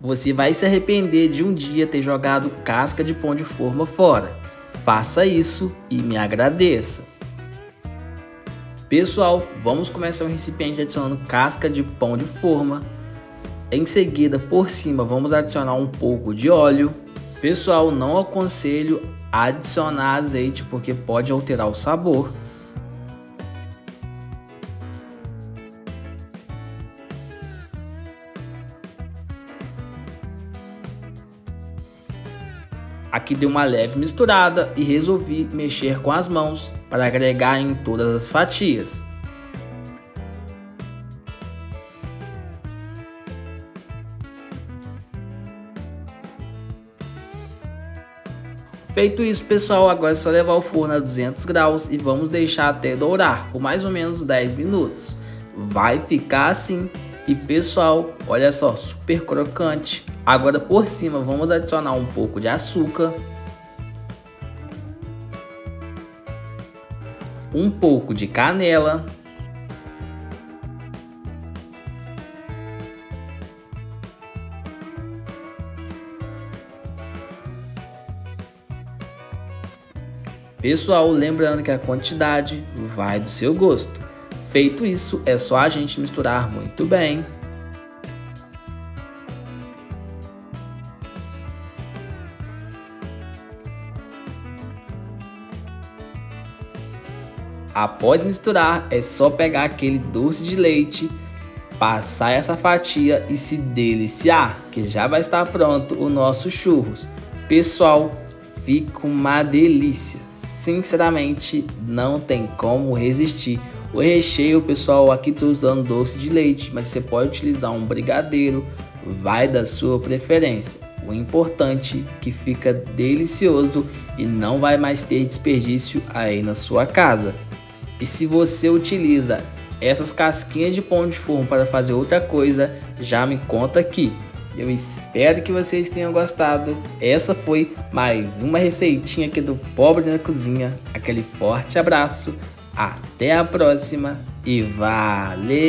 Você vai se arrepender de um dia ter jogado casca de pão de forma fora. Faça isso e me agradeça. Pessoal, vamos começar um recipiente adicionando casca de pão de forma. Em seguida, por cima, vamos adicionar um pouco de óleo. Pessoal, não aconselho adicionar azeite porque pode alterar o sabor. Aqui dei uma leve misturada e resolvi mexer com as mãos para agregar em todas as fatias. Feito isso pessoal, agora é só levar o forno a 200 graus e vamos deixar até dourar por mais ou menos 10 minutos. Vai ficar assim e pessoal, olha só, super crocante. Agora por cima vamos adicionar um pouco de açúcar. Um pouco de canela. Pessoal, lembrando que a quantidade vai do seu gosto. Feito isso, é só a gente misturar muito bem. Após misturar, é só pegar aquele doce de leite, passar essa fatia e se deliciar, que já vai estar pronto o nosso churros. Pessoal, fica uma delícia. Sinceramente, não tem como resistir. O recheio, pessoal, aqui estou usando doce de leite, mas você pode utilizar um brigadeiro, vai da sua preferência. O importante é que fica delicioso e não vai mais ter desperdício aí na sua casa. E se você utiliza essas casquinhas de pão de forno para fazer outra coisa, já me conta aqui. Eu espero que vocês tenham gostado. Essa foi mais uma receitinha aqui do Pobre na Cozinha. Aquele forte abraço, até a próxima e valeu!